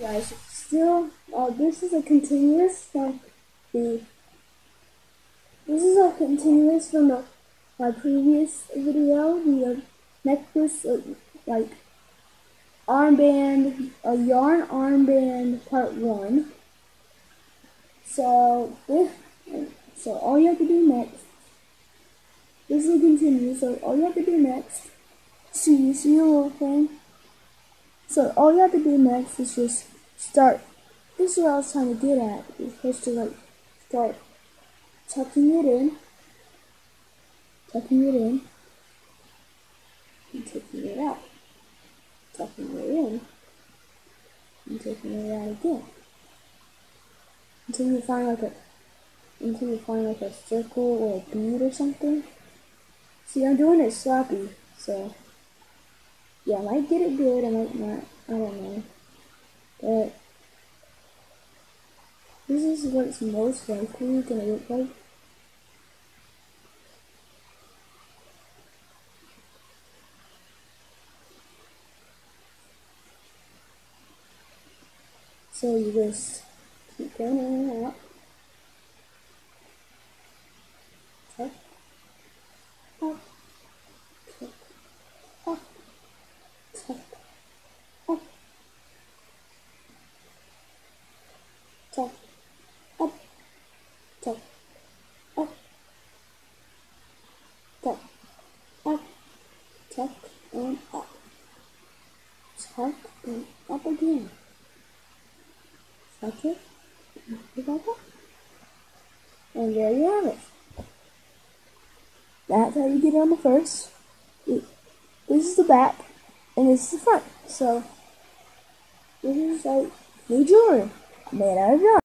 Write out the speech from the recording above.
guys, still, uh, this is a continuous from the, this is a continuous from the, my previous video, the uh, necklace, uh, like, armband, a yarn armband part one. So, this, so all you have to do next, this will continue, so all you have to do next, see, you see your little thing? So all you have to do next is just start, this is what I was trying to get at, you're supposed to like, start tucking it in, tucking it in, and taking it out, tucking it in, and taking it out again, until you find like a, until you find like a circle or a bead or something. See, I'm doing it sloppy, so yeah, I might get it good, I might not, I don't know. But this is what it's most likely gonna look like. So you just keep going in and out. Tuck, up, tuck, up, tuck, up, tuck, up, tuck, up, tuck, up, tuck, and up. Tuck and up again. Okay, you got that? And there you have it. That's how you get on the first. This is the back, and this is the front. So, this is like new jewelry made out of yarn.